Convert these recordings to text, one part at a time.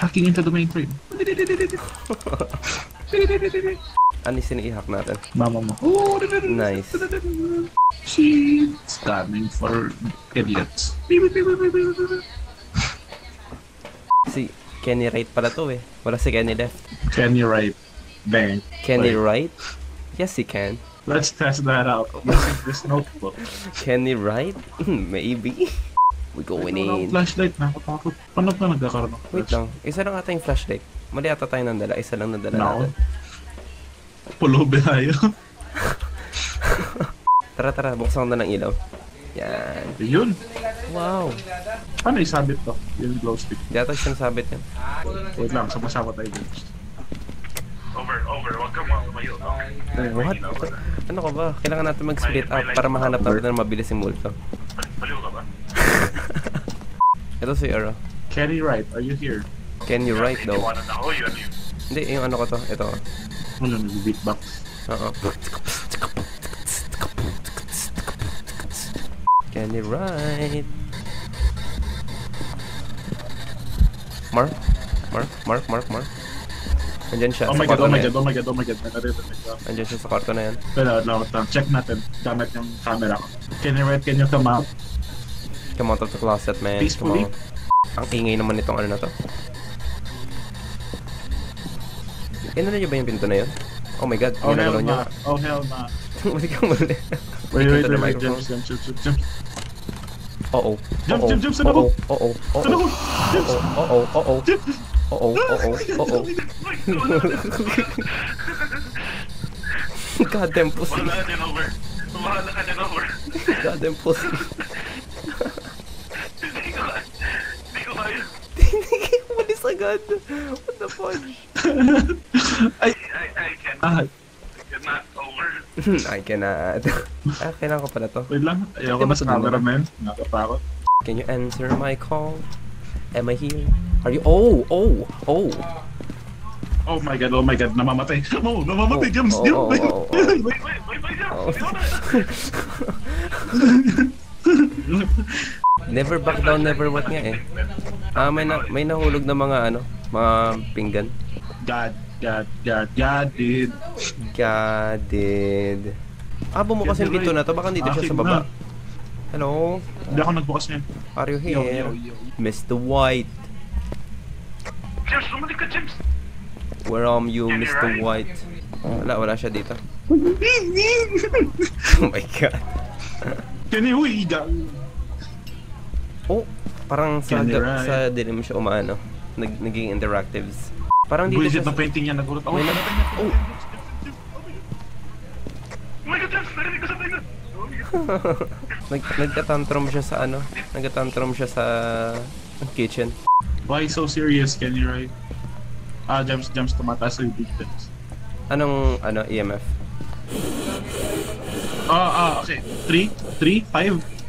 Hacking into the mainframe. Ano yung siniihak natin? Mama mo. Oh, Nice. She's coming for idiots. Si Kenny Wright pala to eh. Wala si Kenny left. Can you write? Bang. Kenny. Wright? Yes, he can. Let's test that out using this notebook. Kenny Wright? Maybe. We going akong in. flashlight, nakakatakot. Paano ba nagkakaroon ng Wait lang. Isa lang ata yung flashlight. Mali ata tayo nang dala. Isa lang nadala Nako. natin. Pulubi tayo. Tara, tara. Buksan ko na ng ilaw. Yan. Yun. Wow. Paano isabit to? Yung glow stick. Di ata sinasabit yan. Wait lang, sama-sama tayo dun. Over, over. Huwag kang mamayo. What? Ano ka ba? Kailangan natin mag-split up para mahanap natin ng mabilis yung multo. Baliw ka ba? Ito si Ara. Kenny Wright, are you here? Can you write though? Iwanan ako yun. yun. Hindi, yung ano ko to. Ito. Ano, nag-beatbox. Oo. Can you write? Mark? Mark? Mark? Mark? Mark? Andyan siya. Oh sa my god, oh my god, oh my god, oh my god. May naririnig ka. Andyan siya sa kwarto na yan. Pero, no, check natin. Gamit yung camera ko. Kenny Wright, can you come out? Come out of the closet, man. Peacefully? Ang ingay naman nitong ano na to. Inano niyo ba yung pinto na yun? Oh my god, Oh hell ginagalaw niya. na. Oh hell na. Mali ka mali. Wait, wait, wait, wait, jump, jump, jump, jump, jump. Oo. Jump, jump, jump, sana Oo. ko. Oo. Oo. Sana ko. Oo. Oo. Oo. Jump. Oo. Oo. Oo. Goddamn pussy. Wala ka din over. Wala ka din over. Goddamn pussy. Agad. What the fudge? Ay, I, I can. ah, You're not over. I cannot. Ah, kailangan ko pala to. wait lang. Ayoko na sa camera, man. Nakatakot. Can you answer my call? Am I here? Are you? Oh! Oh! Oh! Oh my god, oh my god, namamatay. Oh, namamatay, Oh, James, oh, James. oh, wait, oh, oh. wait, wait. Wait. Oh. Never back down, never what nga eh. Ah, may, na, may nahulog na mga ano, mga pinggan. God, God, God, God did. God did. Ah, bumukas yung pinto na to. Baka dito siya Akin sa baba. na. Hello? Hindi ako nagbukas niyan. Are you Yo, here? yo, yo. Mr. White. James, lumalik ka, James. Where are you, Mr. White? Wala, wala siya dito. Oh my God. Can you higa? Oh, parang sa, sa dilim siya umaano. Nag, naging interactives. Parang dito Bullshit siya ng painting niya, nagulat ako. May na- Oh! Oh. Oh. Nag, nagtatantrum siya sa ano? Nagtatantrum siya sa kitchen. Why so serious, can you write? Ah, James, James, tumataas sa big James. Anong ano EMF? Ah, ah, okay. 3, 3, 5.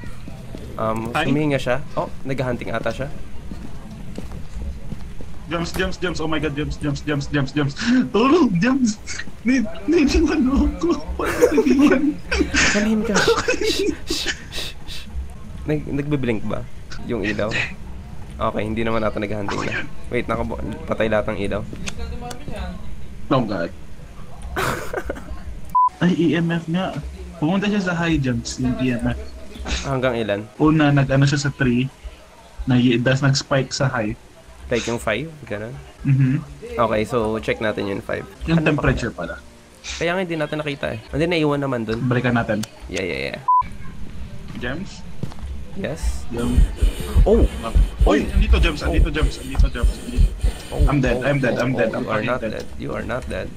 Um, Hi? humihinga siya. Oh, naghahunting ata siya. James, James, James, oh my god, James, James, James, James, James. Tulong, James. Need, need yung ano ko. Kalihim ka. Nag, nagbiblink ba? Yung ilaw? Okay, hindi naman ata naghahunting na. Wait, nakabu patay lahat ng ilaw. Oh god. Ay, EMF nga. Pumunta siya sa high jumps, yung EMF. Hanggang ilan? Una, nag-ano siya sa 3. Na, das nag-spike sa high. Like yung 5? Ganun. Mhm. Okay, so check natin yung 5. Yung temperature pala. Kaya nga hindi natin nakita eh. Hindi naiwan naman dun. Balikan natin. Yeah, yeah, yeah. Gems? Yes? Yung... Oh! Oy, andito Gems, andito Gems, andito Gems. oh I'm dead, oh, I'm dead, oh, I'm oh, dead, You I'm are fucking not dead. dead. You are not dead.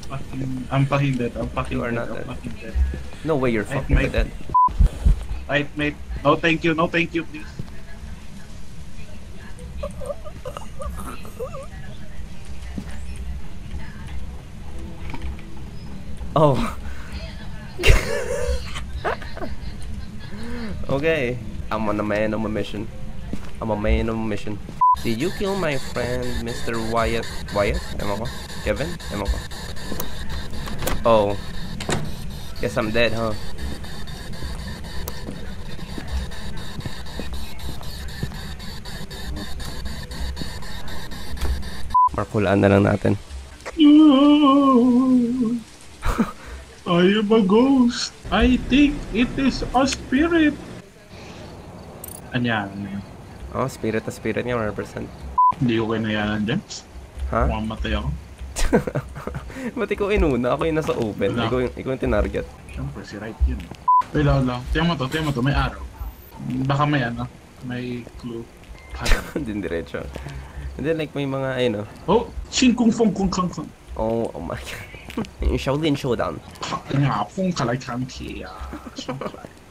I'm fucking dead, I'm fucking You are dead, not dead. dead. No way you're fucking dead. Right, mate. No thank you, no thank you, please. Oh. okay. I'm on a man on a mission. I'm a man on a mission. Did you kill my friend, Mr. Wyatt? Wyatt? Ewan ko. Kevin? Ewan ko. Oh. Guess I'm dead, huh? Markulaan na lang natin. I am a ghost. I think it is a spirit. Anya, Oh, spirit na spirit niya, 100%. hindi ko kinayanan dyan. Ha? Mukhang matay ako. Ba't ikaw inuna? Ako yung nasa open. Wala. Ikaw, yung- ikaw yung tinarget. Siyempre, si Right yun. Wait lang lang. Tingnan mo to, tingnan mo to. May araw. Baka may ano, may clue. Parang. Din diretso. And then like may mga, ayun oh. Oh, Shin Kung Fong Kung Kang Kang. Oh, oh my god. yung Shaolin Showdown. 怕呀，风可来看铁呀，上来。